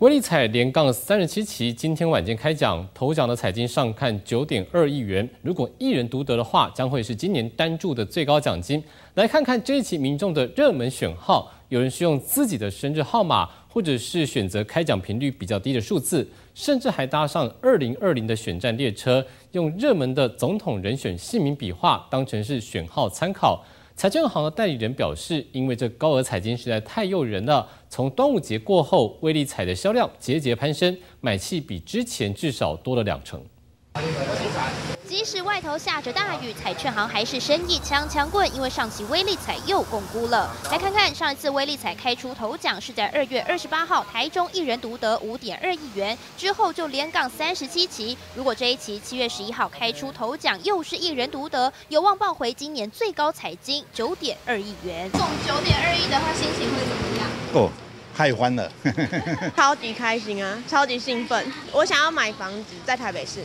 威力彩连杠三十七期，今天晚间开奖，头奖的彩金上看九点二亿元。如果一人独得的话，将会是今年单注的最高奖金。来看看这一期民众的热门选号，有人是用自己的生日号码，或者是选择开奖频率比较低的数字，甚至还搭上二零二零的选战列车，用热门的总统人选姓名笔画当成是选号参考。财政行的代理人表示，因为这高额彩金实在太诱人了，从端午节过后，威力彩的销量节节攀升，买气比之前至少多了两成。即使外头下着大雨，彩券行还是生意枪枪棍，因为上期威力彩又共估了。来看看上一次威力彩开出头奖是在二月二十八号，台中一人独得五点二亿元，之后就连杠三十七期。如果这一期七月十一号开出头奖又是一人独得，有望报回今年最高彩金九点二亿元。中九点二亿的话，心情会怎么样？哦，太欢了，超级开心啊，超级兴奋。我想要买房子在台北市。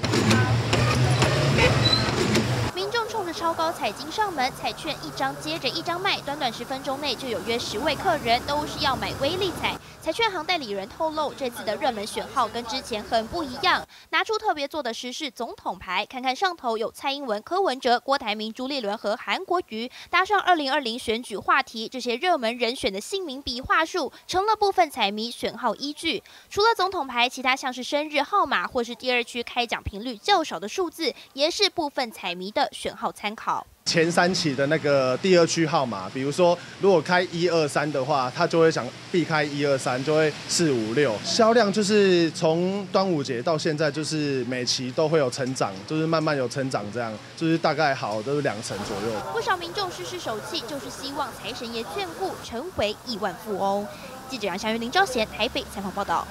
民众冲着超高彩金上门，彩券一张接着一张卖，短短十分钟内就有约十位客人都是要买威力彩。彩券行代理人透露，这次的热门选号跟之前很不一样，拿出特别做的时事总统牌，看看上头有蔡英文、柯文哲、郭台铭、朱立伦和韩国瑜，搭上二零二零选举话题，这些热门人选的姓名笔画数成了部分彩迷选号依据。除了总统牌，其他像是生日号码或是第二区开奖频率较少的数字，也是部分彩迷的。选号参考前三期的那个第二区号码，比如说如果开一二三的话，他就会想避开一二三，就会四五六。销量就是从端午节到现在，就是每期都会有成长，就是慢慢有成长，这样就是大概好都是两成左右。不少民众试试手气，就是希望财神爷眷顾，成为亿万富翁。记者杨祥云、林昭贤台北采访报道。